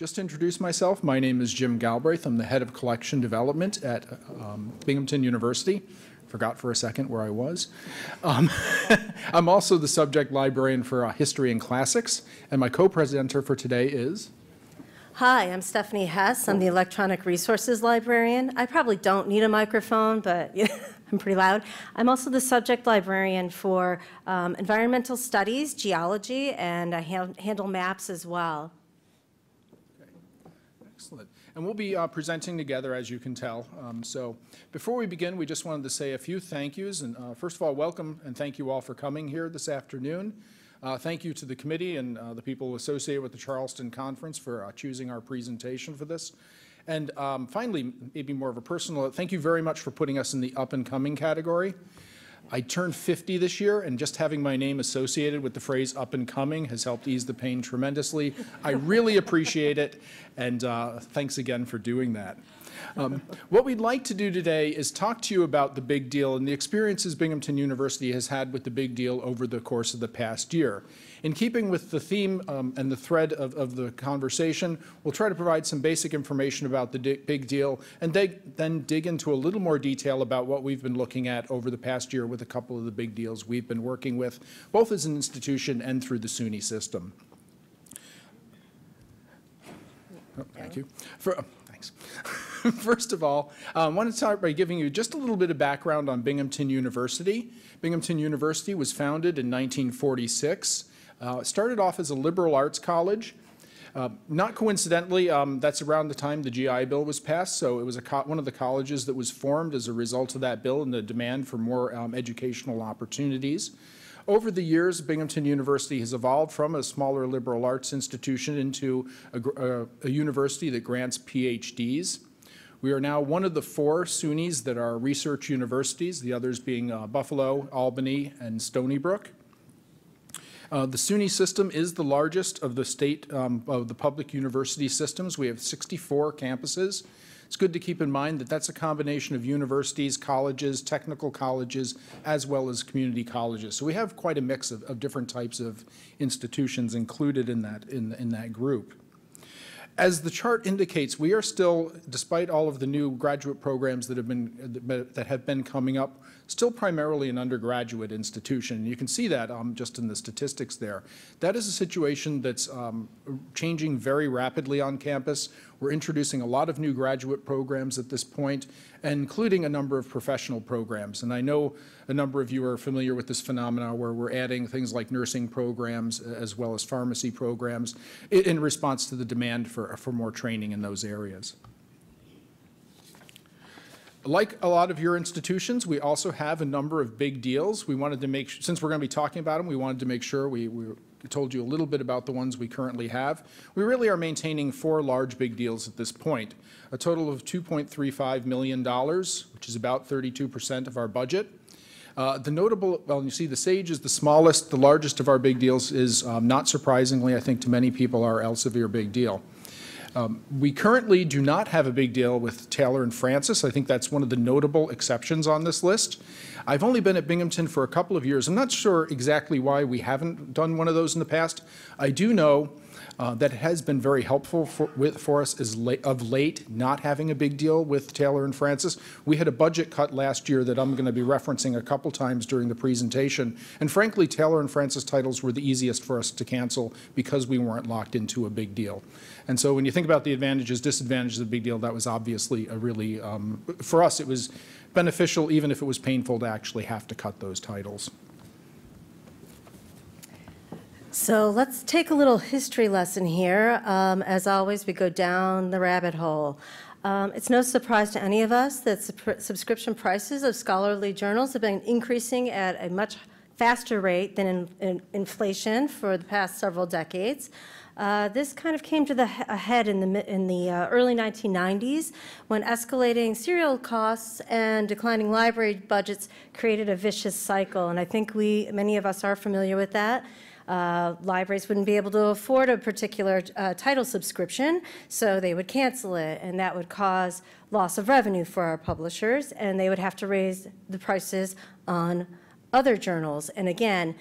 Just to introduce myself, my name is Jim Galbraith. I'm the head of collection development at um, Binghamton University. Forgot for a second where I was. Um, I'm also the subject librarian for uh, history and classics, and my co-presenter for today is. Hi, I'm Stephanie Hess. I'm the electronic resources librarian. I probably don't need a microphone, but I'm pretty loud. I'm also the subject librarian for um, environmental studies, geology, and I ha handle maps as well. Excellent. And we'll be uh, presenting together, as you can tell. Um, so before we begin, we just wanted to say a few thank yous. And uh, first of all, welcome and thank you all for coming here this afternoon. Uh, thank you to the committee and uh, the people associated with the Charleston Conference for uh, choosing our presentation for this. And um, finally, maybe more of a personal, thank you very much for putting us in the up and coming category. I turned 50 this year, and just having my name associated with the phrase up and coming has helped ease the pain tremendously. I really appreciate it, and uh, thanks again for doing that. Um, what we'd like to do today is talk to you about the big deal and the experiences Binghamton University has had with the big deal over the course of the past year. In keeping with the theme um, and the thread of, of, the conversation, we'll try to provide some basic information about the big deal and dig, then dig into a little more detail about what we've been looking at over the past year with a couple of the big deals we've been working with, both as an institution and through the SUNY system. Oh, thank you. For, oh, thanks. First of all, I um, want to start by giving you just a little bit of background on Binghamton University. Binghamton University was founded in 1946 uh, started off as a liberal arts college. Uh, not coincidentally, um, that's around the time the GI Bill was passed, so it was one of the colleges that was formed as a result of that bill and the demand for more um, educational opportunities. Over the years, Binghamton University has evolved from a smaller liberal arts institution into a, a, a university that grants PhDs. We are now one of the four SUNYs that are research universities, the others being uh, Buffalo, Albany, and Stony Brook. Uh, the SUNY system is the largest of the state, um, of the public university systems. We have 64 campuses. It's good to keep in mind that that's a combination of universities, colleges, technical colleges, as well as community colleges. So we have quite a mix of, of different types of institutions included in that, in, in that group. As the chart indicates, we are still, despite all of the new graduate programs that have been, that have been coming up, still primarily an undergraduate institution. You can see that um, just in the statistics there. That is a situation that's um, changing very rapidly on campus. We're introducing a lot of new graduate programs at this point, including a number of professional programs. And I know a number of you are familiar with this phenomenon where we're adding things like nursing programs as well as pharmacy programs in response to the demand for, for more training in those areas. Like a lot of your institutions, we also have a number of big deals. We wanted to make, since we're going to be talking about them, we wanted to make sure we, we told you a little bit about the ones we currently have. We really are maintaining four large big deals at this point, a total of $2.35 million, which is about 32% of our budget. Uh, the notable, well, you see the SAGE is the smallest, the largest of our big deals is, um, not surprisingly, I think to many people, our Elsevier big deal. Um, we currently do not have a big deal with Taylor and Francis. I think that's one of the notable exceptions on this list. I've only been at Binghamton for a couple of years. I'm not sure exactly why we haven't done one of those in the past. I do know uh, that it has been very helpful for, with, for us is late, of late not having a big deal with Taylor and Francis. We had a budget cut last year that I'm going to be referencing a couple times during the presentation. And frankly, Taylor and Francis titles were the easiest for us to cancel because we weren't locked into a big deal. And so when you think about the advantages, disadvantages of big deal, that was obviously a really, um, for us, it was beneficial even if it was painful to actually have to cut those titles. So let's take a little history lesson here. Um, as always, we go down the rabbit hole. Um, it's no surprise to any of us that subscription prices of scholarly journals have been increasing at a much faster rate than in, in inflation for the past several decades. Uh, this kind of came to the head in the, in the uh, early 1990s when escalating serial costs and declining library budgets created a vicious cycle. And I think we, many of us are familiar with that. Uh, libraries wouldn't be able to afford a particular uh, title subscription, so they would cancel it, and that would cause loss of revenue for our publishers, and they would have to raise the prices on other journals. And again,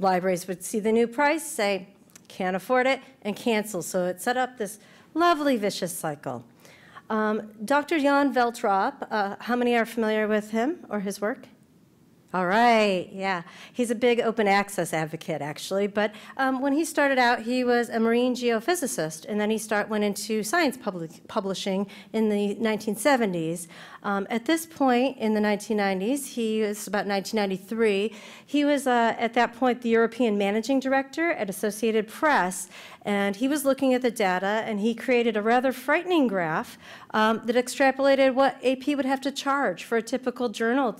libraries would see the new price, say, can't afford it, and cancel. So it set up this Lovely vicious cycle. Um, Dr. Jan Velterop, uh, how many are familiar with him or his work? All right, yeah. He's a big open access advocate, actually. But um, when he started out, he was a marine geophysicist, and then he start, went into science public, publishing in the 1970s. Um, at this point in the 1990s, he was about 1993, he was uh, at that point the European managing director at Associated Press, and he was looking at the data and he created a rather frightening graph um, that extrapolated what AP would have to charge for a typical journal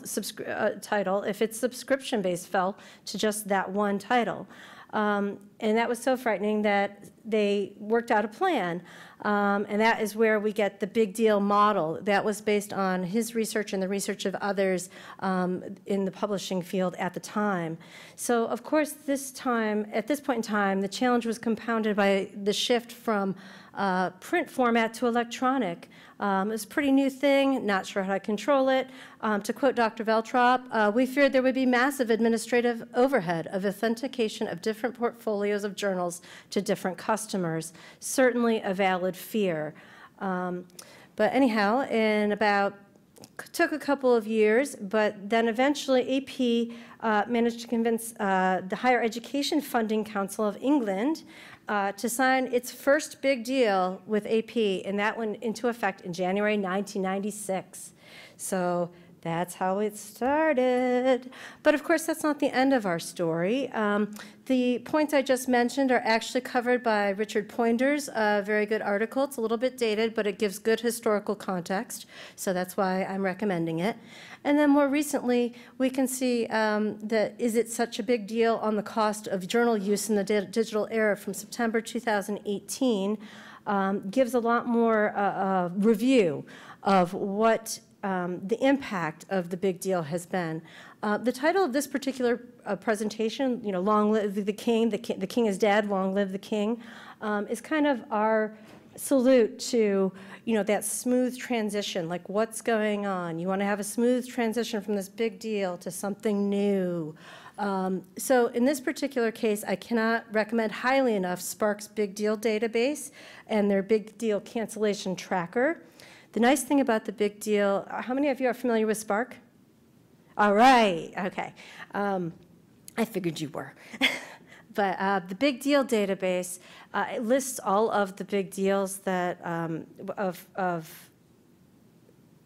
uh, title if its subscription base fell to just that one title. Um, and that was so frightening that they worked out a plan. Um, and that is where we get the big deal model. That was based on his research and the research of others um, in the publishing field at the time. So, of course, this time, at this point in time, the challenge was compounded by the shift from uh, print format to electronic. Um, it's a pretty new thing, not sure how to control it. Um, to quote Dr. Velterop, uh, we feared there would be massive administrative overhead of authentication of different portfolios of journals to different customers. Certainly a valid fear. Um, but anyhow, in about took a couple of years, but then eventually AP uh, managed to convince uh, the Higher Education Funding Council of England uh, to sign its first big deal with AP, and that went into effect in January 1996. So that's how it started. But of course, that's not the end of our story. Um, the points I just mentioned are actually covered by Richard Poynder's a very good article. It's a little bit dated, but it gives good historical context. So that's why I'm recommending it. And then more recently, we can see um, that is it such a big deal on the cost of journal use in the di digital era from September 2018 um, gives a lot more uh, uh, review of what um, the impact of the big deal has been. Uh, the title of this particular uh, presentation, you know, Long Live the King, the King, the king is dead, long live the King, um, is kind of our salute to, you know, that smooth transition, like what's going on? You want to have a smooth transition from this big deal to something new. Um, so in this particular case, I cannot recommend highly enough SPARC's Big Deal database and their Big Deal cancellation tracker. The nice thing about the big deal, uh, how many of you are familiar with SPARC? All right, okay. Um, I figured you were. but uh, the big deal database uh, lists all of the big deals that um, of, of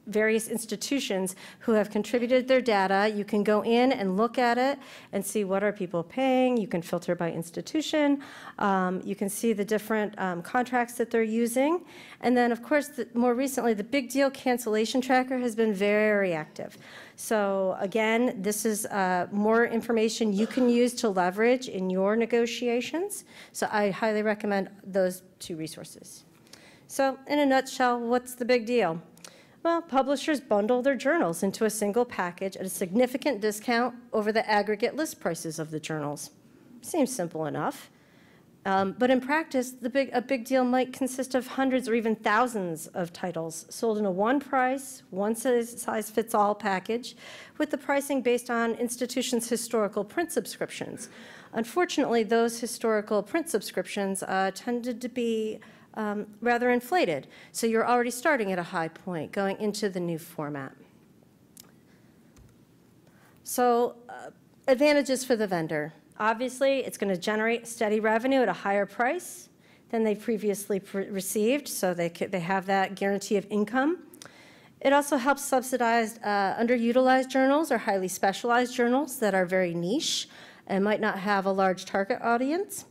various institutions who have contributed their data. You can go in and look at it and see what are people paying. You can filter by institution. Um, you can see the different um, contracts that they're using. And then, of course, the, more recently, the Big Deal Cancellation Tracker has been very active. So again, this is uh, more information you can use to leverage in your negotiations. So I highly recommend those two resources. So in a nutshell, what's the big deal? Well, publishers bundle their journals into a single package at a significant discount over the aggregate list prices of the journals. Seems simple enough. Um, but in practice, big, a big deal might consist of hundreds or even thousands of titles sold in a one price, one size fits all package, with the pricing based on institutions' historical print subscriptions. Unfortunately, those historical print subscriptions uh, tended to be um, rather inflated. So you're already starting at a high point going into the new format. So uh, advantages for the vendor. Obviously, it's going to generate steady revenue at a higher price than they previously received, so they, they have that guarantee of income. It also helps subsidize uh, underutilized journals or highly specialized journals that are very niche and might not have a large target audience.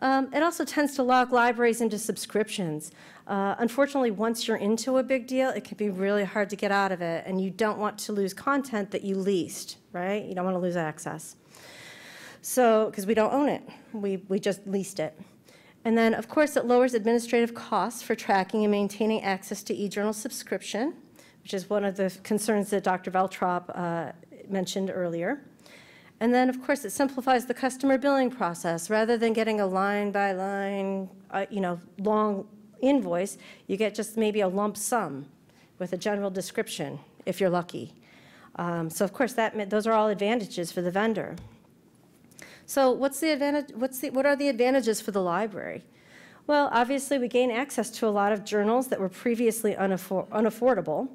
Um, it also tends to lock libraries into subscriptions. Uh, unfortunately, once you're into a big deal, it can be really hard to get out of it, and you don't want to lose content that you leased, right? You don't want to lose access. So, because we don't own it, we, we just leased it. And then, of course, it lowers administrative costs for tracking and maintaining access to eJournal subscription, which is one of the concerns that Dr. Velterop uh, mentioned earlier. And then, of course, it simplifies the customer billing process. Rather than getting a line by line, uh, you know, long invoice, you get just maybe a lump sum with a general description, if you're lucky. Um, so, of course, that those are all advantages for the vendor. So, what's the advantage? What's the, what are the advantages for the library? Well, obviously, we gain access to a lot of journals that were previously unaffor- unaffordable.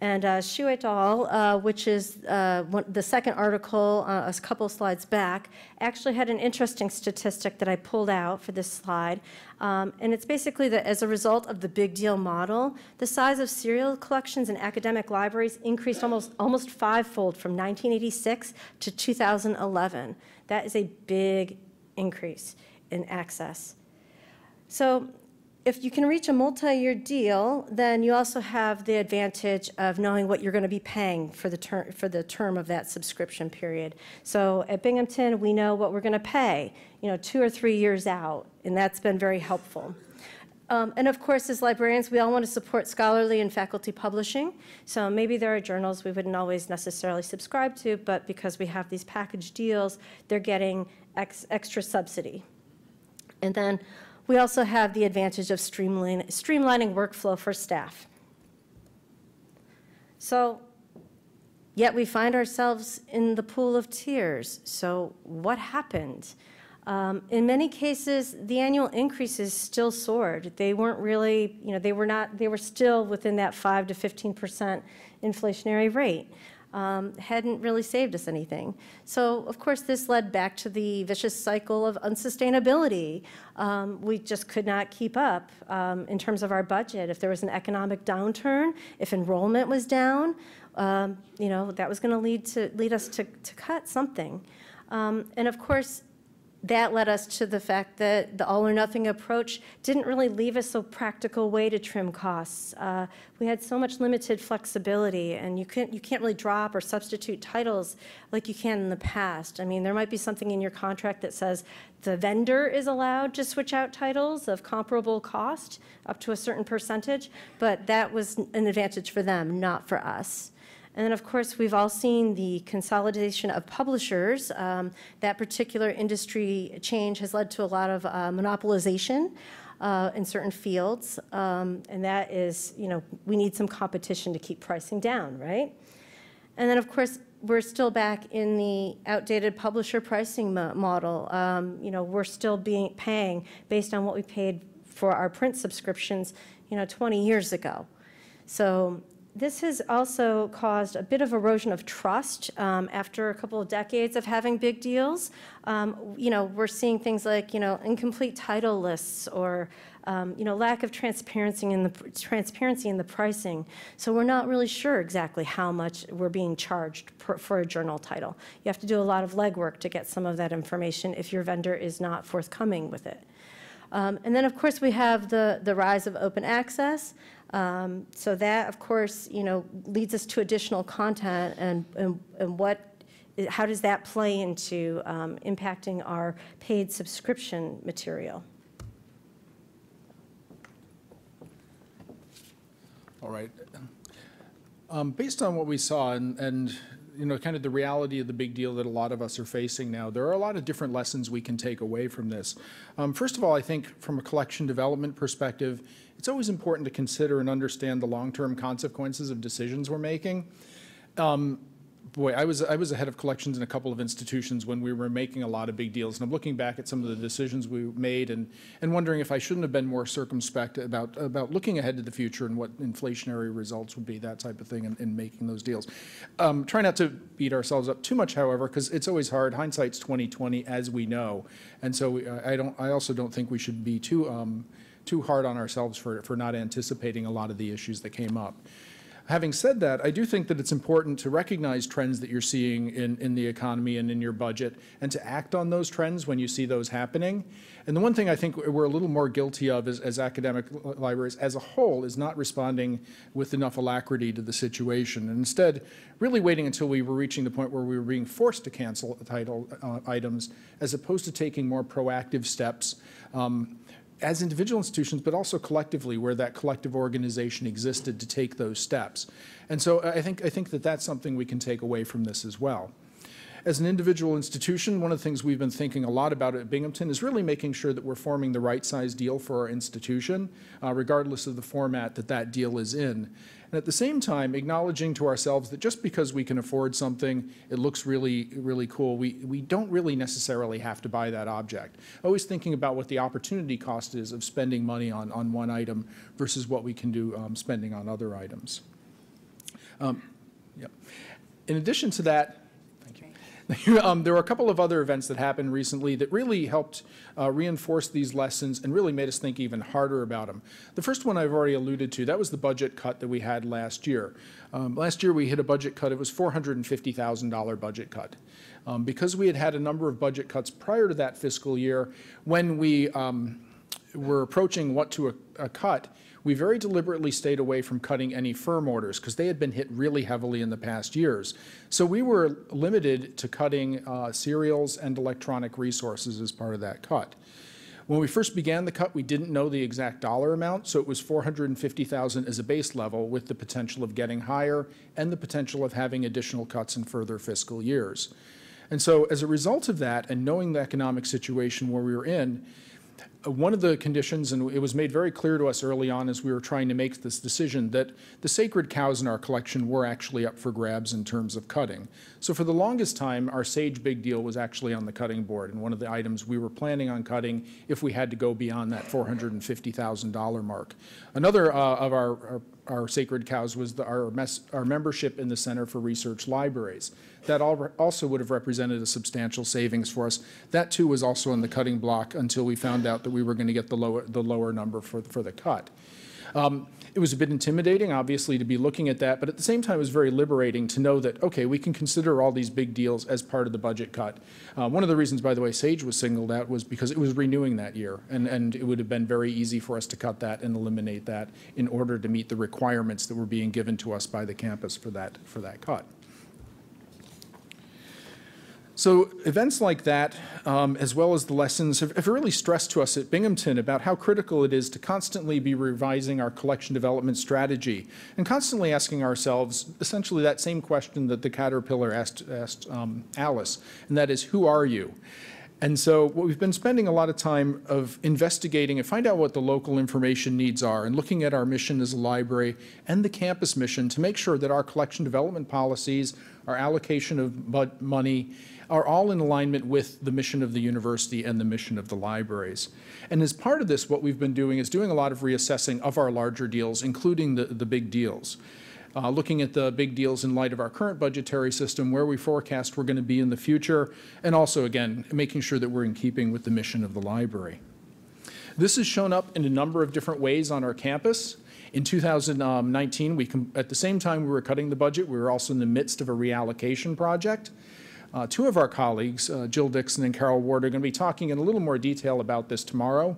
And uh, Shu et al., uh, which is uh, one, the second article uh, a couple slides back, actually had an interesting statistic that I pulled out for this slide. Um, and it's basically that as a result of the big deal model, the size of serial collections in academic libraries increased almost, almost fivefold from 1986 to 2011. That is a big increase in access. So if you can reach a multi-year deal, then you also have the advantage of knowing what you're going to be paying for the term, for the term of that subscription period. So at Binghamton, we know what we're going to pay, you know, two or three years out, and that's been very helpful. Um, and of course, as librarians, we all want to support scholarly and faculty publishing. So maybe there are journals we wouldn't always necessarily subscribe to, but because we have these package deals, they're getting ex extra subsidy. And then we also have the advantage of streamlining, streamlining workflow for staff. So, yet we find ourselves in the pool of tears. So, what happened? Um, in many cases, the annual increases still soared. They weren't really, you know, they were not, they were still within that 5 to 15 percent inflationary rate um, hadn't really saved us anything. So, of course, this led back to the vicious cycle of unsustainability. Um, we just could not keep up um, in terms of our budget. If there was an economic downturn, if enrollment was down, um, you know, that was going to lead to lead us to, to cut something. Um, and of course, that led us to the fact that the all or nothing approach didn't really leave us a practical way to trim costs. Uh, we had so much limited flexibility, and you can't, you can't really drop or substitute titles like you can in the past. I mean, there might be something in your contract that says the vendor is allowed to switch out titles of comparable cost up to a certain percentage, but that was an advantage for them, not for us. And then, of course, we've all seen the consolidation of publishers. Um, that particular industry change has led to a lot of uh, monopolization uh, in certain fields. Um, and that is, you know, we need some competition to keep pricing down, right? And then, of course, we're still back in the outdated publisher pricing mo model. Um, you know, we're still being paying based on what we paid for our print subscriptions, you know, 20 years ago. So this has also caused a bit of erosion of trust um, after a couple of decades of having big deals. Um, you know, we're seeing things like, you know, incomplete title lists or, um, you know, lack of transparency in the transparency in the pricing. So we're not really sure exactly how much we're being charged per, for a journal title. You have to do a lot of legwork to get some of that information if your vendor is not forthcoming with it. Um, and then, of course, we have the, the rise of open access. Um, so that, of course, you know, leads us to additional content and, and, and what, how does that play into um, impacting our paid subscription material? All right. Um, based on what we saw and, and you know, kind of the reality of the big deal that a lot of us are facing now, there are a lot of different lessons we can take away from this. Um, first of all, I think from a collection development perspective, it's always important to consider and understand the long-term consequences of decisions we're making. Um, boy, I was I was a head of collections in a couple of institutions when we were making a lot of big deals, and I'm looking back at some of the decisions we made and and wondering if I shouldn't have been more circumspect about about looking ahead to the future and what inflationary results would be, that type of thing, in, in making those deals. Um, try not to beat ourselves up too much, however, because it's always hard. Hindsight's 2020, as we know, and so we, I don't. I also don't think we should be too. Um, too hard on ourselves for, for not anticipating a lot of the issues that came up. Having said that, I do think that it's important to recognize trends that you're seeing in, in the economy and in your budget and to act on those trends when you see those happening. And the one thing I think we're a little more guilty of as, as academic libraries as a whole is not responding with enough alacrity to the situation. And instead, really waiting until we were reaching the point where we were being forced to cancel title uh, items as opposed to taking more proactive steps. Um, as individual institutions, but also collectively, where that collective organization existed to take those steps. And so I think, I think that that's something we can take away from this as well. As an individual institution, one of the things we've been thinking a lot about at Binghamton is really making sure that we're forming the right size deal for our institution, uh, regardless of the format that that deal is in. And at the same time, acknowledging to ourselves that just because we can afford something, it looks really, really cool, we, we don't really necessarily have to buy that object. Always thinking about what the opportunity cost is of spending money on, on one item versus what we can do um, spending on other items. Um, Yep. In addition to that. Um, There were a couple of other events that happened recently that really helped uh, reinforce these lessons and really made us think even harder about them. The first one I've already alluded to, that was the budget cut that we had last year. Um, Last year, we hit a budget cut, it was $450,000 budget cut. Um, Because we had had a number of budget cuts prior to that fiscal year, when we um, were approaching what to a, a cut, we very deliberately stayed away from cutting any firm orders because they had been hit really heavily in the past years. So we were limited to cutting uh, serials and electronic resources as part of that cut. When we first began the cut, we didn't know the exact dollar amount, so it was 450,000 as a base level with the potential of getting higher and the potential of having additional cuts in further fiscal years. And so as a result of that and knowing the economic situation where we were in, one of the conditions, and it was made very clear to us early on as we were trying to make this decision, that the sacred cows in our collection were actually up for grabs in terms of cutting. So for the longest time, our sage big deal was actually on the cutting board, and one of the items we were planning on cutting if we had to go beyond that $450,000 mark. Another uh, of our, our our sacred cows was the, our, mes- our membership in the Center for Research Libraries. That al- also would have represented a substantial savings for us. That too was also on the cutting block until we found out that we were going to get the lower, the lower number for, for the cut. Um, it was a bit intimidating, obviously, to be looking at that, but at the same time, it was very liberating to know that, okay, we can consider all these big deals as part of the budget cut. Uh, one of the reasons, by the way, SAGE was singled out was because it was renewing that year, and, and it would have been very easy for us to cut that and eliminate that in order to meet the requirements that were being given to us by the campus for that, for that cut. So events like that, um, as well as the lessons, have, have, really stressed to us at Binghamton about how critical it is to constantly be revising our collection development strategy and constantly asking ourselves essentially that same question that the caterpillar asked, asked um, Alice, and that is, who are you? And so what we've been spending a lot of time of investigating and find out what the local information needs are and looking at our mission as a library and the campus mission to make sure that our collection development policies, our allocation of money, are all in alignment with the mission of the university and the mission of the libraries. And as part of this, what we've been doing is doing a lot of reassessing of our larger deals, including the, the big deals. Uh, looking at the big deals in light of our current budgetary system, where we forecast we're going to be in the future, and also, again, making sure that we're in keeping with the mission of the library. This has shown up in a number of different ways on our campus. In 2019, we at the same time we were cutting the budget, we were also in the midst of a reallocation project. Uh, two of our colleagues, uh, Jill Dixon and Carol Ward, are going to be talking in a little more detail about this tomorrow.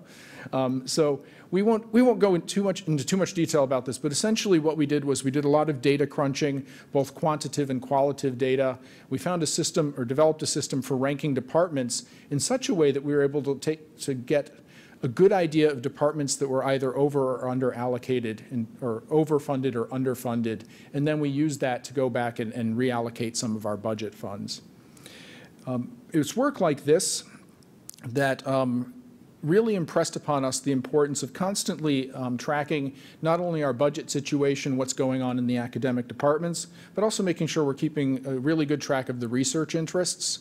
Um, so we won't, we won't go in too much, into too much detail about this, but essentially what we did was we did a lot of data crunching, both quantitative and qualitative data. We found a system or developed a system for ranking departments in such a way that we were able to take to get a good idea of departments that were either over or under allocated in, or overfunded or underfunded. And then we used that to go back and, and reallocate some of our budget funds. Um, it's work like this that um, really impressed upon us the importance of constantly um, tracking not only our budget situation, what's going on in the academic departments, but also making sure we're keeping a really good track of the research interests.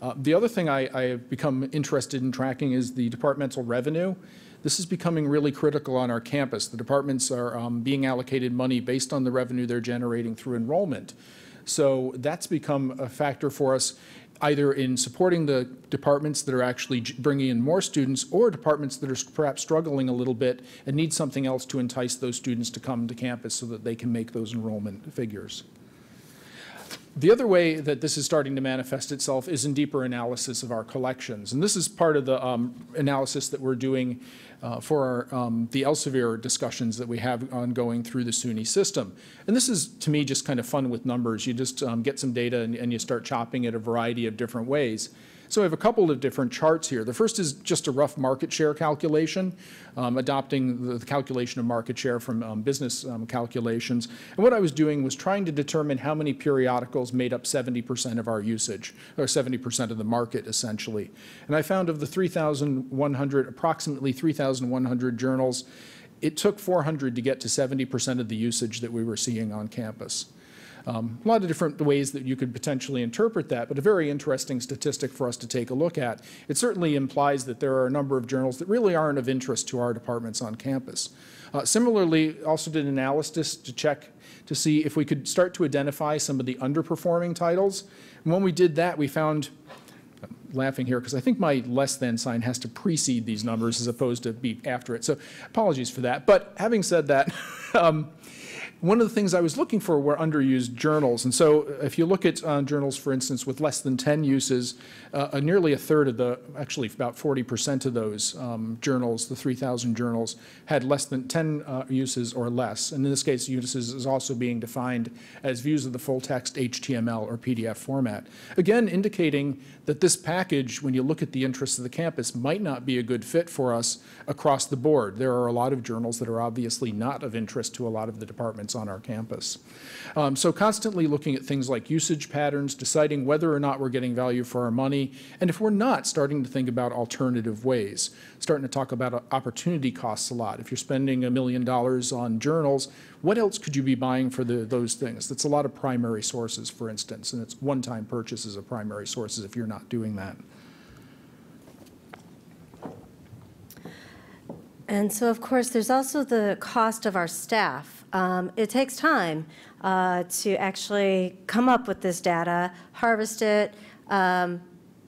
Uh, the other thing I, I, have become interested in tracking is the departmental revenue. This is becoming really critical on our campus. The departments are um, being allocated money based on the revenue they're generating through enrollment. So that's become a factor for us either in supporting the departments that are actually bringing in more students or departments that are perhaps struggling a little bit and need something else to entice those students to come to campus so that they can make those enrollment figures. The other way that this is starting to manifest itself is in deeper analysis of our collections. And this is part of the um, analysis that we're doing uh, for our, um, the Elsevier discussions that we have ongoing through the SUNY system. And this is, to me, just kind of fun with numbers. You just um, get some data and, and you start chopping it a variety of different ways. So I have a couple of different charts here. The first is just a rough market share calculation, um, adopting the, the, calculation of market share from um, business um, calculations. And what I was doing was trying to determine how many periodicals made up 70% of our usage, or 70% of the market, essentially. And I found of the 3,100, approximately 3,100 journals, it took 400 to get to 70% of the usage that we were seeing on campus. Um, A lot of different ways that you could potentially interpret that, but a very interesting statistic for us to take a look at. It certainly implies that there are a number of journals that really aren't of interest to our departments on campus. Uh, Similarly, also did analysis to check to see if we could start to identify some of the underperforming titles. And when we did that, we found I'm laughing here because I think my less than sign has to precede these numbers as opposed to be after it. So apologies for that. But having said that, um, one of the things I was looking for were underused journals. And so if you look at uh, journals, for instance, with less than 10 uses, uh, uh, nearly a third of the, actually about 40% of those um, journals, the 3,000 journals, had less than 10 uh, uses or less. And in this case, uses is also being defined as views of the full text HTML or PDF format. Again, indicating that this package, when you look at the interests of the campus, might not be a good fit for us across the board. There are a lot of journals that are obviously not of interest to a lot of the departments on our campus. Um, so constantly looking at things like usage patterns, deciding whether or not we're getting value for our money, and if we're not, starting to think about alternative ways. Starting to talk about uh, opportunity costs a lot. If you're spending a million dollars on journals, what else could you be buying for the, those things? That's a lot of primary sources, for instance, and it's one-time purchases of primary sources if you're not doing that. And so, of course, there's also the cost of our staff. Um, It takes time uh, to actually come up with this data, harvest it, um,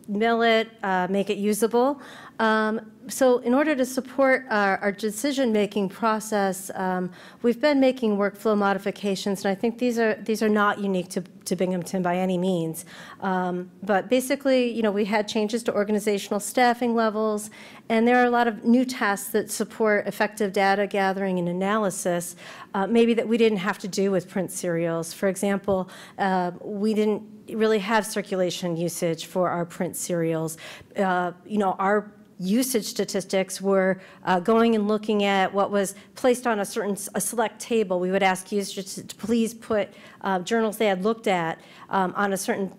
mill it, uh, make it usable. Um, So in order to support our our decision-making process, um, we've been making workflow modifications, and I think these are, these are not unique to to Binghamton by any means. Um, But basically, you know, we had changes to organizational staffing levels, and there are a lot of new tasks that support effective data gathering and analysis, uh, maybe that we didn't have to do with print serials. For example, uh, we didn't really have circulation usage for our print serials. Uh, You know, our usage statistics were uh, going and looking at what was placed on a certain, a select table. We would ask users to please put uh, journals they had looked at um, on a certain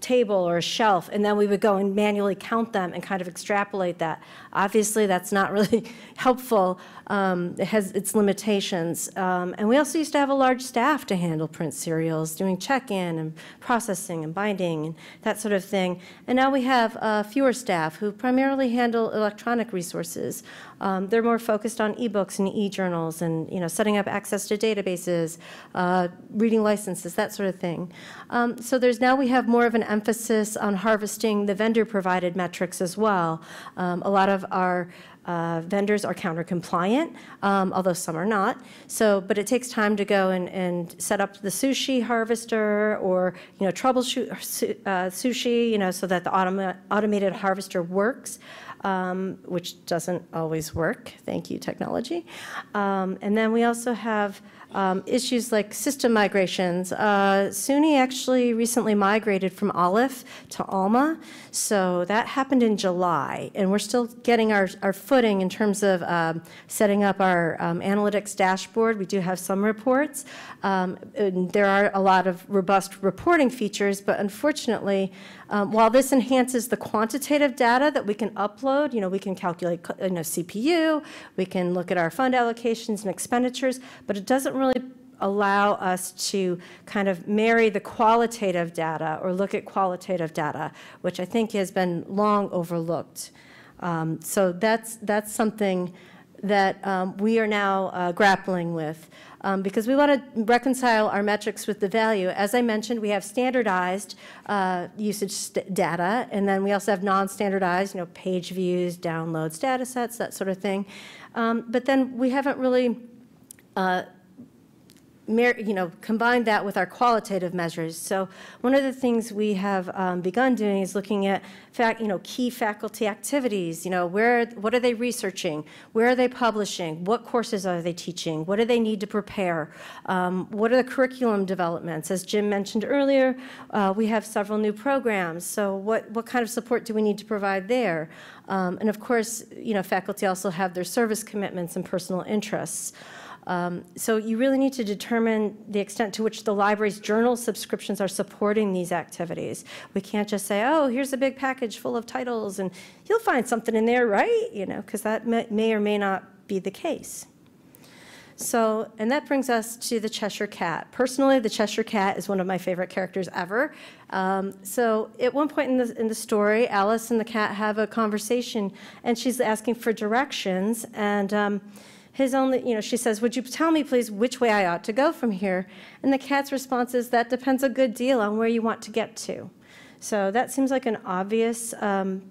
table or a shelf, and then we would go and manually count them and kind of extrapolate that. Obviously, that's not really helpful. Um, It has its limitations. Um, And we also used to have a large staff to handle print serials, doing check-in and processing and binding and that sort of thing. And now we have uh, fewer staff who primarily handle electronic resources. Um, They're more focused on e-books and e-journals and, you know, setting up access to databases, uh, reading licenses, that sort of thing. Um, So there's, now we have more of an emphasis on harvesting the vendor-provided metrics as well. Um, A lot of our uh, vendors are COUNTER compliant, um, although some are not. So, but it takes time to go and, and set up the SUSHI harvester or, you know, troubleshoot uh, SUSHI, you know, so that the automa- automated harvester works. Um, which doesn't always work. Thank you, technology. Um, and then we also have um, issues like system migrations. Uh, SUNY actually recently migrated from Aleph to Alma, so that happened in July, and we're still getting our, our footing in terms of um, setting up our um, analytics dashboard. We do have some reports. Um, there are a lot of robust reporting features, but unfortunately, um, while this enhances the quantitative data that we can upload, you know, we can calculate you know, CPU, we can look at our fund allocations and expenditures, but it doesn't really allow us to kind of marry the qualitative data or look at qualitative data, which I think has been long overlooked. Um, so that's, that's something that um, we are now uh, grappling with um, because we want to reconcile our metrics with the value. As I mentioned, we have standardized uh, usage data, and then we also have non-standardized, you know, page views, downloads, data sets, that sort of thing. Um, but then we haven't really uh, you know, combine that with our qualitative measures. So one of the things we have um, begun doing is looking at, fact, you know, key faculty activities. You know, where, what are they researching? Where are they publishing? What courses are they teaching? What do they need to prepare? Um, what are the curriculum developments? As Jim mentioned earlier, uh, we have several new programs. So what, what kind of support do we need to provide there? Um, and of course, you know, faculty also have their service commitments and personal interests. Um, So you really need to determine the extent to which the library's journal subscriptions are supporting these activities. We can't just say, oh, here's a big package full of titles, and you'll find something in there, right? You know, because that may or may not be the case. So, and that brings us to the Cheshire Cat. Personally, the Cheshire Cat is one of my favorite characters ever. Um, so, at one point in the in the story, Alice and the cat have a conversation, and she's asking for directions. And um, his only, you know, she says, "Would you tell me, please, which way I ought to go from here?" And the cat's response is, "That depends a good deal on where you want to get to." So that seems like an obvious um,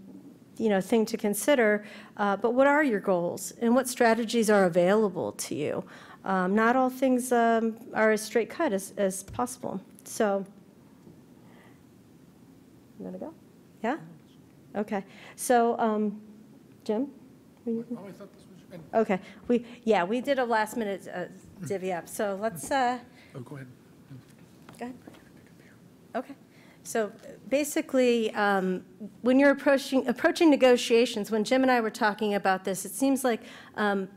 you know, thing to consider. Uh, but what are your goals and what strategies are available to you? Um, not all things um, are as straight cut as, as possible. So, you gonna go? Yeah? Okay. So, um, Jim? Were you- I thought this was, and- Okay. We, yeah, we did a last minute uh, divvy up. So let's, uh, oh, go ahead. Go ahead. Okay. So basically, um, when you're approaching, approaching negotiations, when Jim and I were talking about this, it seems like, um,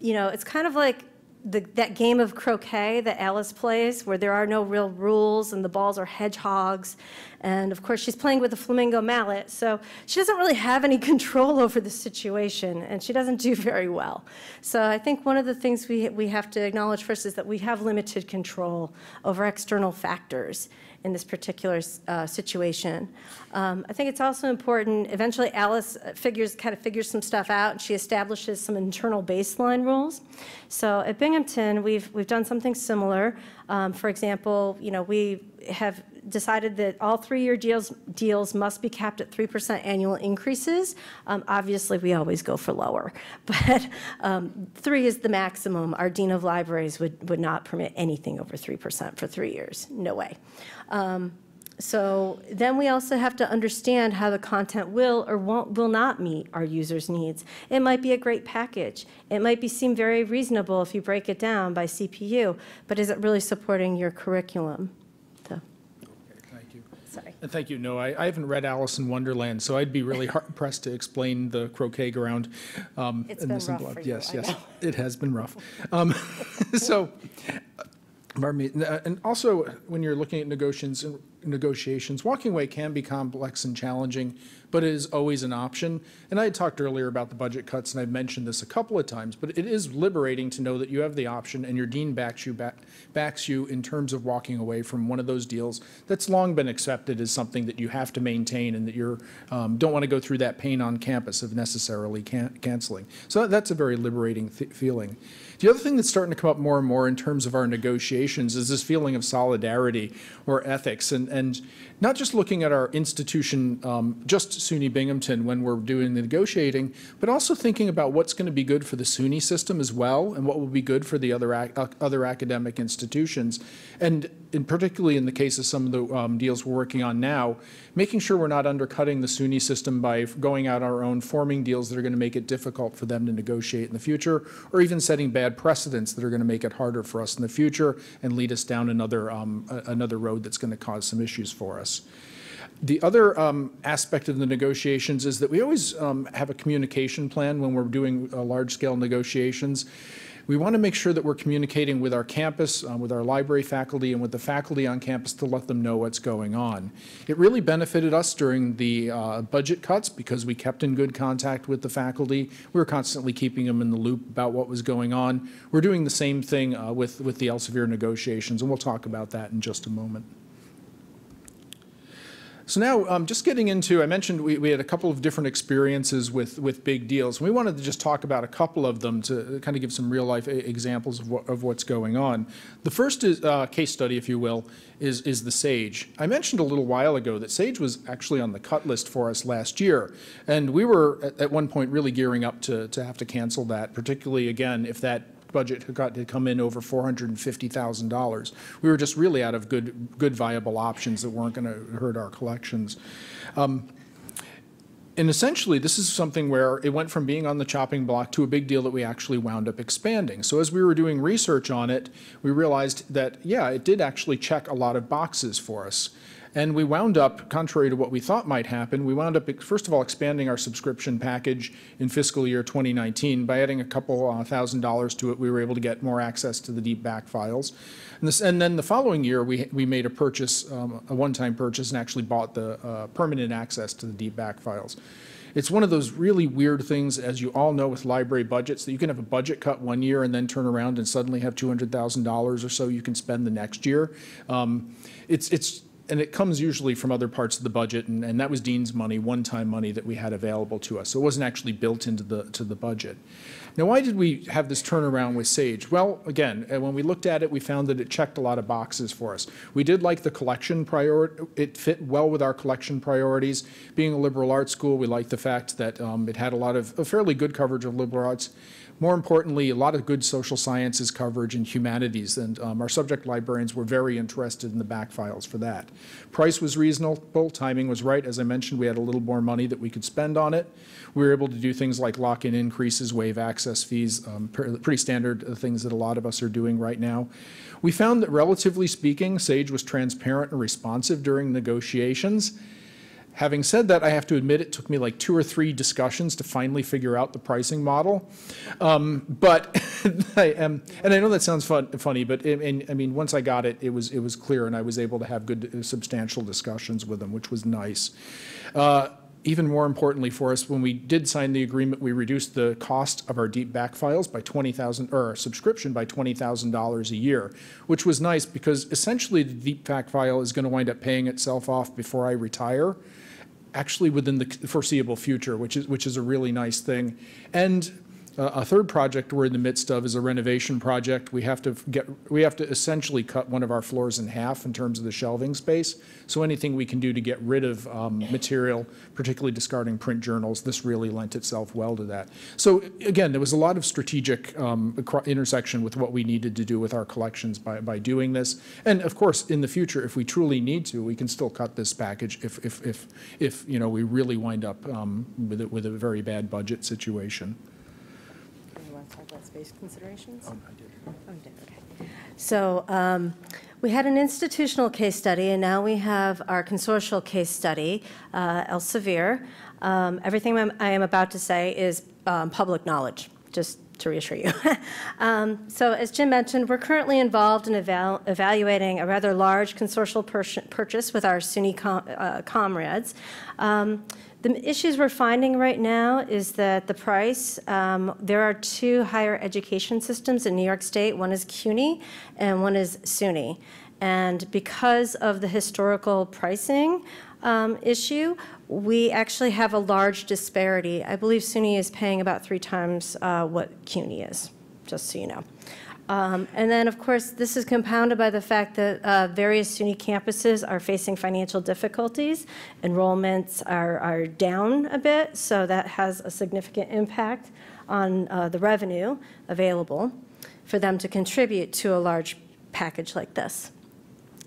you know, it's kind of like the, that game of croquet that Alice plays, where there are no real rules and the balls are hedgehogs. And of course, she's playing with a flamingo mallet, so she doesn't really have any control over the situation, and she doesn't do very well. So I think one of the things we, we have to acknowledge first is that we have limited control over external factors in this particular uh, situation. Um, I think it's also important, eventually Alice figures, kind of figures some stuff out, and she establishes some internal baseline rules. So at Binghamton, we've, we've done something similar. Um, For example, you know, we have decided that all three-year deals, deals must be capped at 3% annual increases. Um, Obviously, we always go for lower, but um, three is the maximum. Our dean of libraries would, would not permit anything over 3% for three years, no way. Um, So then we also have to understand how the content will or won't, will not meet our users' needs. It might be a great package. It might be, seem very reasonable if you break it down by CPU, but is it really supporting your curriculum? So, Okay, Thank you. Sorry. Thank you. No, I, I haven't read Alice in Wonderland, so I'd be really hard pressed to explain the croquet ground. um, It's in been this rough envelope. for you, Yes, I yes, know. it has been rough. Um, So, uh, pardon me, uh, and also, when you're looking at negotiations, negotiations, walking away can be complex and challenging, but it is always an option. And I had talked earlier about the budget cuts, and I've mentioned this a couple of times, but it is liberating to know that you have the option and your dean backs you, back- backs you in terms of walking away from one of those deals that's long been accepted as something that you have to maintain and that you're, um, don't want to go through that pain on campus of necessarily can- canceling. So that's a very liberating feeling. The other thing that's starting to come up more and more in terms of our negotiations is this feeling of solidarity or ethics, and, and not just looking at our institution, um, just SUNY Binghamton when we're doing the negotiating, but also thinking about what's going to be good for the SUNY system as well, and what will be good for the other other academic institutions, and in particularly in the case of some of the um, deals we're working on now, making sure we're not undercutting the SUNY system by going out our own, forming deals that are going to make it difficult for them to negotiate in the future, or even setting bad precedents that are going to make it harder for us in the future and lead us down another, um, another road that's going to cause some issues for us. The other um, aspect of the negotiations is that we always um, have a communication plan when we're doing uh, large-scale negotiations. We want to make sure that we're communicating with our campus, uh, with our library faculty, and with the faculty on campus to let them know what's going on. It really benefited us during the uh, budget cuts because we kept in good contact with the faculty. We were constantly keeping them in the loop about what was going on. We're doing the same thing uh, with, with the Elsevier negotiations, and we'll talk about that in just a moment. So now, um, just getting into, I mentioned we, we had a couple of different experiences with, with big deals. We wanted to just talk about a couple of them to kind of give some real life examples of, what, of what's going on. The first is, uh, case study, if you will, is, is the SAGE. I mentioned a little while ago that SAGE was actually on the cut list for us last year. And we were at, at one point really gearing up to, to have to cancel that, particularly again, if that budget had got to come in over $450,000. We were just really out of good, good viable options that weren't going to hurt our collections. Um, And essentially, this is something where it went from being on the chopping block to a big deal that we actually wound up expanding. So as we were doing research on it, we realized that, yeah, it did actually check a lot of boxes for us. And we wound up, contrary to what we thought might happen, we wound up, first of all, expanding our subscription package in fiscal year 2019. By adding a couple uh, thousand dollars to it, we were able to get more access to the deep back files. And, this, and then the following year, we, we made a purchase, um, a one-time purchase, and actually bought the uh, permanent access to the deep back files. It's one of those really weird things, as you all know with library budgets, that you can have a budget cut one year and then turn around and suddenly have $200,000 or so you can spend the next year. Um, It's, it's, and it comes usually from other parts of the budget, and, and that was Dean's money, one-time money that we had available to us. So it wasn't actually built into the, to the budget. Now, why did we have this turnaround with Sage? Well, again, uh, when we looked at it, we found that it checked a lot of boxes for us. We did like the collection priority, it fit well with our collection priorities. Being a liberal arts school, we liked the fact that um, it had a lot of, a fairly good coverage of liberal arts. More importantly, a lot of good social sciences coverage and humanities, and um, our subject librarians were very interested in the back files for that. Price was reasonable, timing was right. As I mentioned, we had a little more money that we could spend on it. We were able to do things like lock-in increases, waive access fees, um, pretty standard uh, things that a lot of us are doing right now. We found that relatively speaking, Sage was transparent and responsive during negotiations. Having said that, I have to admit, it took me like two or three discussions to finally figure out the pricing model. Um, But I am, and I know that sounds fun, funny, but I mean, I mean, once I got it, it was, it was clear, and I was able to have good uh, substantial discussions with them, which was nice. Uh, Even more importantly for us, when we did sign the agreement, we reduced the cost of our deep back files by 20,000, or our subscription by $20,000 a year, which was nice because essentially the deep back file is going to wind up paying itself off before I retire actually within the foreseeable future, which is, which is a really nice thing. And uh, a third project we're in the midst of is a renovation project. We have to get, we have to essentially cut one of our floors in half in terms of the shelving space. So anything we can do to get rid of um, material, particularly discarding print journals, this really lent itself well to that. So again, there was a lot of strategic um, intersection with what we needed to do with our collections by, by doing this. And of course, in the future, if we truly need to, we can still cut this package if, if, if, if, you know, we really wind up um, with, a- with a very bad budget situation. You want to talk about space considerations? Oh, you did, okay. So um, we had an institutional case study, and now we have our consortial case study, uh, Elsevier. Um, Everything I'm- I am about to say is um, public knowledge, just to reassure you. Um, So as Jim mentioned, we're currently involved in eval- evaluating a rather large consortial pur- purchase with our SUNY com- uh, comrades. Um, the issues we're finding right now is that the price, um, there are two higher education systems in New York State. One is CUNY and one is SUNY. And because of the historical pricing um, issue, we actually have a large disparity. I believe SUNY is paying about three times uh, what CUNY is, just so you know. Um, And then, of course, this is compounded by the fact that uh, various SUNY campuses are facing financial difficulties. Enrollments are, are down a bit, so that has a significant impact on uh, the revenue available for them to contribute to a large package like this.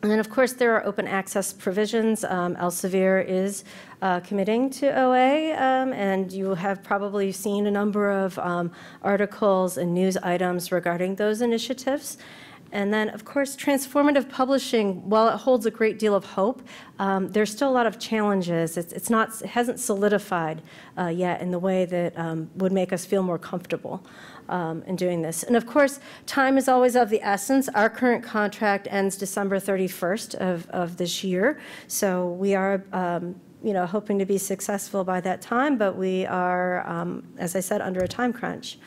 And then, of course, there are open access provisions. Um, Elsevier is uh, committing to OA, um, and you have probably seen a number of um, articles and news items regarding those initiatives. And then, of course, transformative publishing, while it holds a great deal of hope, um, there's still a lot of challenges. It's, it's not, it hasn't solidified uh, yet in the way that um, would make us feel more comfortable um, in doing this. And of course, time is always of the essence. Our current contract ends December 31st of, of this year. So we are, um, you know, hoping to be successful by that time, but we are, um, as I said, under a time crunch.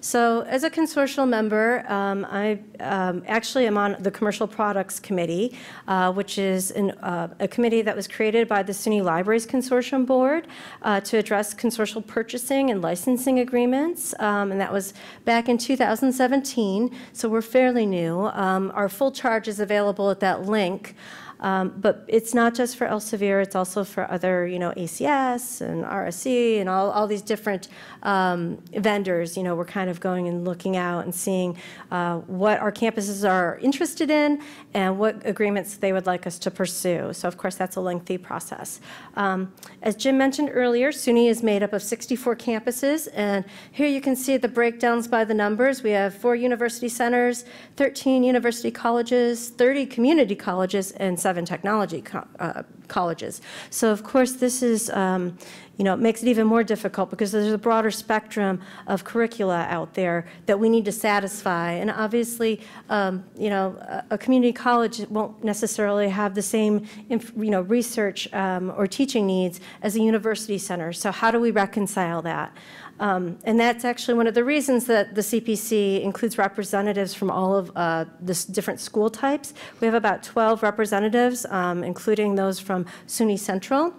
So as a consortial member, um, I um, actually am on the Commercial Products Committee, uh, which is an, uh, a committee that was created by the SUNY Libraries Consortium Board uh, to address consortial purchasing and licensing agreements, um, and that was back in 2017, so we're fairly new. Um, Our full charge is available at that link. Um, But it's not just for Elsevier, it's also for other, you know, ACS and RSC and all, all these different um, vendors. You know, we're kind of going and looking out and seeing uh, what our campuses are interested in and what agreements they would like us to pursue. So of course, that's a lengthy process. Um, As Jim mentioned earlier, SUNY is made up of 64 campuses, and here you can see the breakdowns by the numbers. We have four university centers, 13 university colleges, 30 community colleges, and seven technology co- uh, colleges. So of course, this is, um, you know, it makes it even more difficult because there's a broader spectrum of curricula out there that we need to satisfy. And obviously, um, you know, a, community college won't necessarily have the same, you know, research um, or teaching needs as a university center. So how do we reconcile that? Um, And that's actually one of the reasons that the CPC includes representatives from all of uh, the different school types. We have about 12 representatives, um, including those from SUNY Central.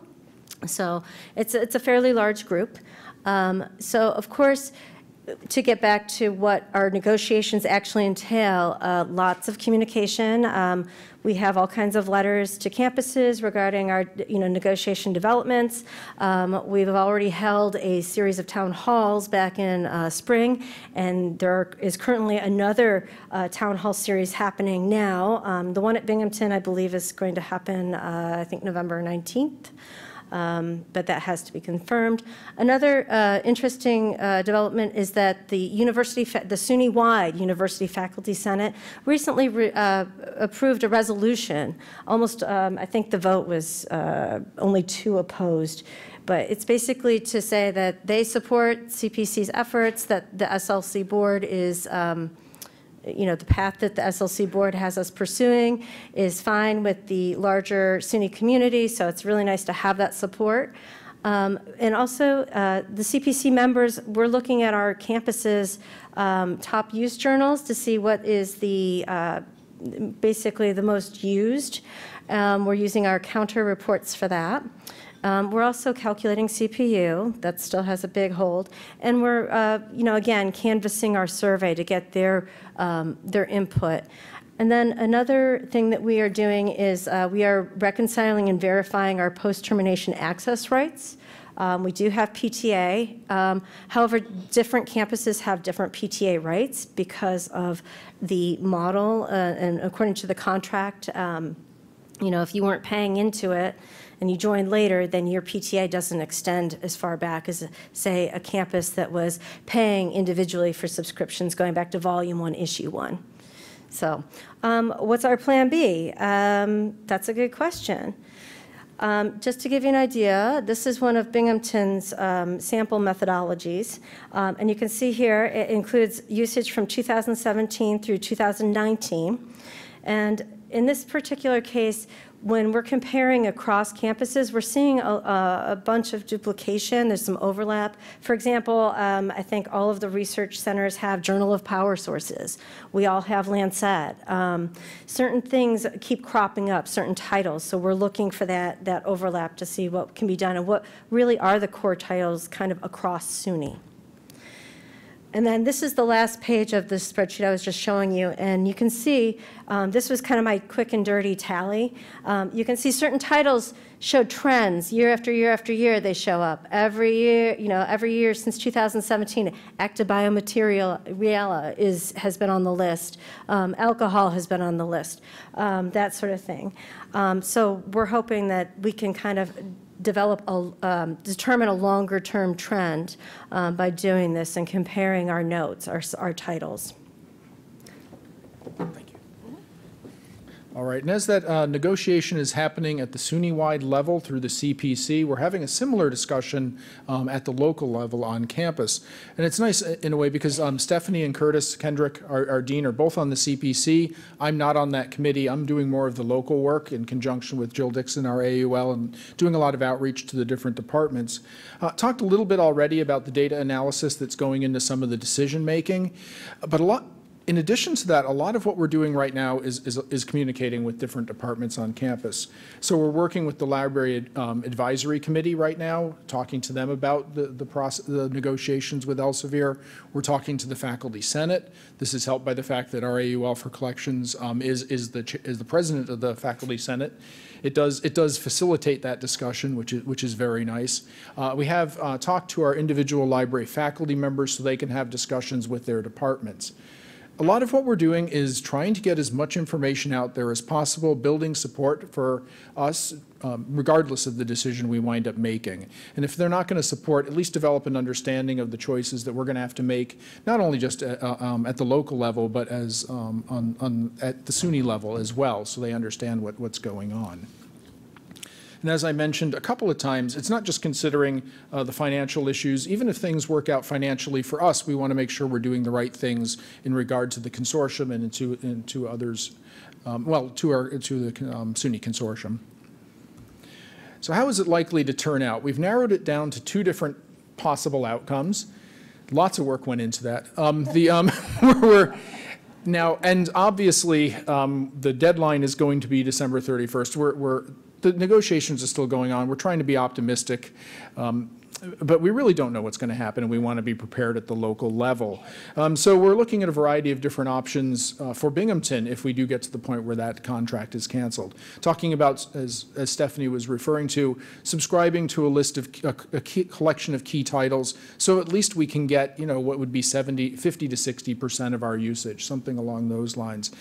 So it's, it's a fairly large group. Um, So of course, to get back to what our negotiations actually entail, uh, lots of communication. Um, We have all kinds of letters to campuses regarding our, you know, negotiation developments. Um, We've already held a series of town halls back in uh, spring, and there is currently another uh, town hall series happening now. Um, The one at Binghamton, I believe, is going to happen, uh, I think, November 19th um, but that has to be confirmed. Another uh, interesting uh, development is that the university, the SUNY-wide University Faculty Senate recently re- uh, approved a resolution. Almost, um, I think the vote was uh, only two opposed, but it's basically to say that they support CPC's efforts, that the SLC board is um, you know, the path that the SLC board has us pursuing is fine with the larger SUNY community, so it's really nice to have that support. Um, And also, uh, the CPC members, we're looking at our campus's um, top use journals to see what is the, uh, basically the most used. Um, We're using our COUNTER reports for that. Um, We're also calculating CPU, that still has a big hold. And we're, uh, you know, again, canvassing our survey to get their, um, their input. And then another thing that we are doing is uh, we are reconciling and verifying our post-termination access rights. Um, We do have PTA. um, However, different campuses have different PTA rights because of the model uh, and according to the contract. um, you know, if you weren't paying into it and you join later, then your PTA doesn't extend as far back as, say, a campus that was paying individually for subscriptions going back to volume one, issue one. So, um, what's our plan B? Um, that's a good question. Um, Just to give you an idea, this is one of Binghamton's um, sample methodologies. Um, And you can see here, it includes usage from 2017 through 2019. And in this particular case, when we're comparing across campuses, we're seeing a, a, bunch of duplication. There's some overlap. For example, um, I think all of the research centers have Journal of Power Sources. We all have Lancet. Um, certain things keep cropping up, certain titles. So we're looking for that, that overlap to see what can be done and what really are the core titles kind of across SUNY. And then this is the last page of the spreadsheet I was just showing you, and you can see, um, this was kind of my quick and dirty tally. Um, You can see certain titles show trends, year after year after year, they show up. Every year, you know, every year since 2017, active biomaterial, Riala is, has been on the list. Um, Alcohol has been on the list, um, that sort of thing. Um, So we're hoping that we can kind of develop, a um, determine a longer-term trend um, by doing this and comparing our notes, our, our titles. All right, and as that uh, negotiation is happening at the SUNY-wide level through the CPC, we're having a similar discussion um, at the local level on campus. And it's nice uh, in a way because um, Stephanie and Curtis Kendrick, our our dean, are both on the CPC. I'm not on that committee. I'm doing more of the local work in conjunction with Jill Dixon, our AUL, and doing a lot of outreach to the different departments. Uh, Talked a little bit already about the data analysis that's going into some of the decision-making, but a lot, in addition to that, a lot of what we're doing right now is, is, is communicating with different departments on campus. So we're working with the Library um, Advisory Committee right now, talking to them about the, the process, the negotiations with Elsevier. We're talking to the Faculty Senate. This is helped by the fact that our AUL for Collections um, is, is the, is the president of the Faculty Senate. It does, it does facilitate that discussion, which is, which is very nice. Uh, We have uh, talked to our individual library faculty members so they can have discussions with their departments. A lot of what we're doing is trying to get as much information out there as possible, building support for us, um, regardless of the decision we wind up making. And if they're not going to support, at least develop an understanding of the choices that we're going to have to make, not only just uh, uh, um, at the local level, but as um, on, on, at the SUNY level as well, so they understand what, what's going on. And as I mentioned a couple of times, it's not just considering uh, the financial issues. Even if things work out financially for us, we want to make sure we're doing the right things in regard to the consortium and to, and to others, um, well, to our, to the um, SUNY consortium. So how is it likely to turn out? We've narrowed it down to two different possible outcomes. Lots of work went into that. Um, the, um, we're, now, and obviously, um, the deadline is going to be December 31st. We're, we're, the negotiations are still going on. We're trying to be optimistic. Um, but we really don't know what's going to happen, and we want to be prepared at the local level. Um, so we're looking at a variety of different options uh, for Binghamton if we do get to the point where that contract is canceled. Talking about, as, as Stephanie was referring to, subscribing to a list of a, a collection of key titles, so at least we can get, you know, what would be 70, 50 to 60 percent of our usage, something along those lines.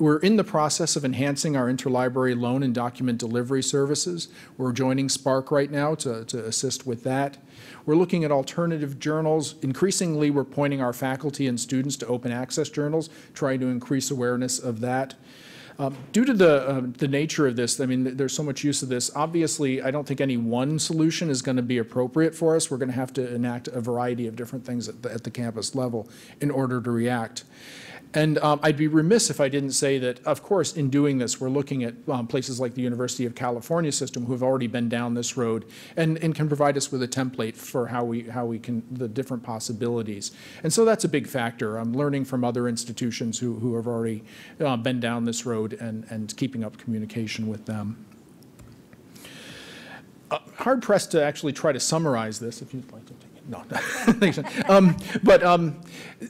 We're in the process of enhancing our interlibrary loan and document delivery services. We're joining SPARC right now to, to assist with that. We're looking at alternative journals. Increasingly, we're pointing our faculty and students to open access journals, trying to increase awareness of that. Um, due to the, uh, the nature of this, I mean, there's so much use of this. Obviously, I don't think any one solution is going to be appropriate for us. We're going to have to enact a variety of different things at the, at the campus level in order to react. And um, I'd be remiss if I didn't say that, of course, in doing this, we're looking at um, places like the University of California system who have already been down this road and, and can provide us with a template for how we, how we can, the different possibilities. And so that's a big factor. I'm learning from other institutions who, who have already uh, been down this road and, and keeping up communication with them. Uh, hard pressed to actually try to summarize this, if you'd like to. No, thanks. um, but um,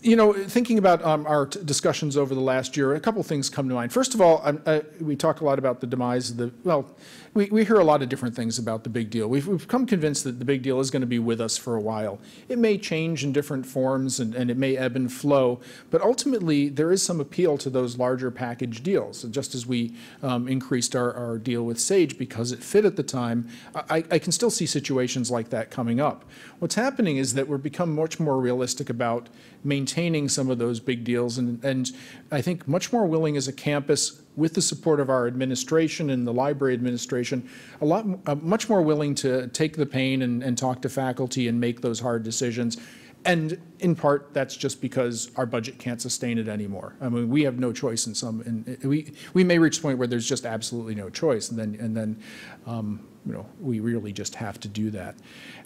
you know, thinking about um, our discussions over the last year, a couple things come to mind. First of all, uh, we talk a lot about the demise of the well. We, we hear a lot of different things about the big deal. We've, we've become convinced that the big deal is going to be with us for a while. It may change in different forms and, and it may ebb and flow, but ultimately there is some appeal to those larger package deals. Just as we um, increased our, our deal with Sage because it fit at the time, I, I can still see situations like that coming up. What's happening is that we've become much more realistic about maintaining some of those big deals and, and I think much more willing as a campus with the support of our administration and the library administration, a lot, uh, much more willing to take the pain and, and talk to faculty and make those hard decisions. And in part, that's just because our budget can't sustain it anymore. I mean, we have no choice in some, and we, we may reach a point where there's just absolutely no choice, and then, and then um, you know, we really just have to do that.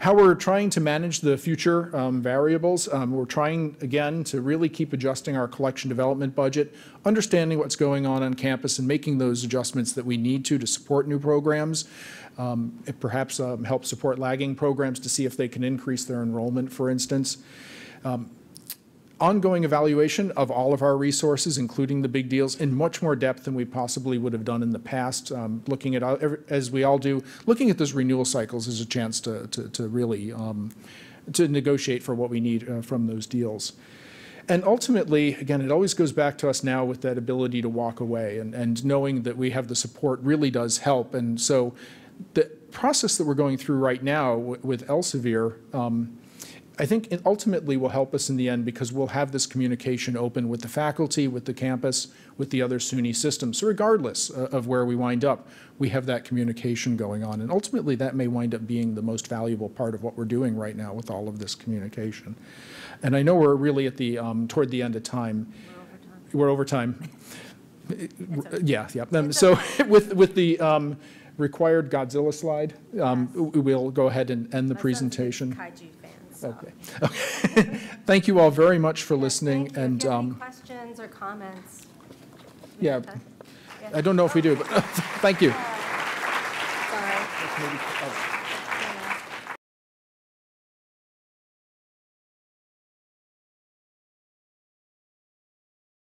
How we're trying to manage the future um, variables, um, we're trying, again, to really keep adjusting our collection development budget, understanding what's going on on campus and making those adjustments that we need to to support new programs. Um, perhaps um, help support lagging programs to see if they can increase their enrollment, for instance. Um, ongoing evaluation of all of our resources, including the big deals, in much more depth than we possibly would have done in the past. Um, looking at, as we all do, looking at those renewal cycles is a chance to, to, to really um, to negotiate for what we need uh, from those deals. And ultimately, again, it always goes back to us now with that ability to walk away and, and knowing that we have the support really does help. And so the process that we're going through right now with Elsevier, um, I think it ultimately will help us in the end because we'll have this communication open with the faculty, with the campus, with the other SUNY systems. So regardless uh, of where we wind up, we have that communication going on. And ultimately, that may wind up being the most valuable part of what we're doing right now with all of this communication. And I know we're really at the, um, toward the end of time. We're over time. Yeah, yeah. Um, So with, with the um, required Godzilla slide, um, we'll go ahead and end the My son's a big presentation. Kaiju so. Okay. Okay. Thank you all very much for listening, Thank you. And you any um, questions or comments? yeah, Okay. I don't know if we do, but thank you. Sorry. Maybe- oh.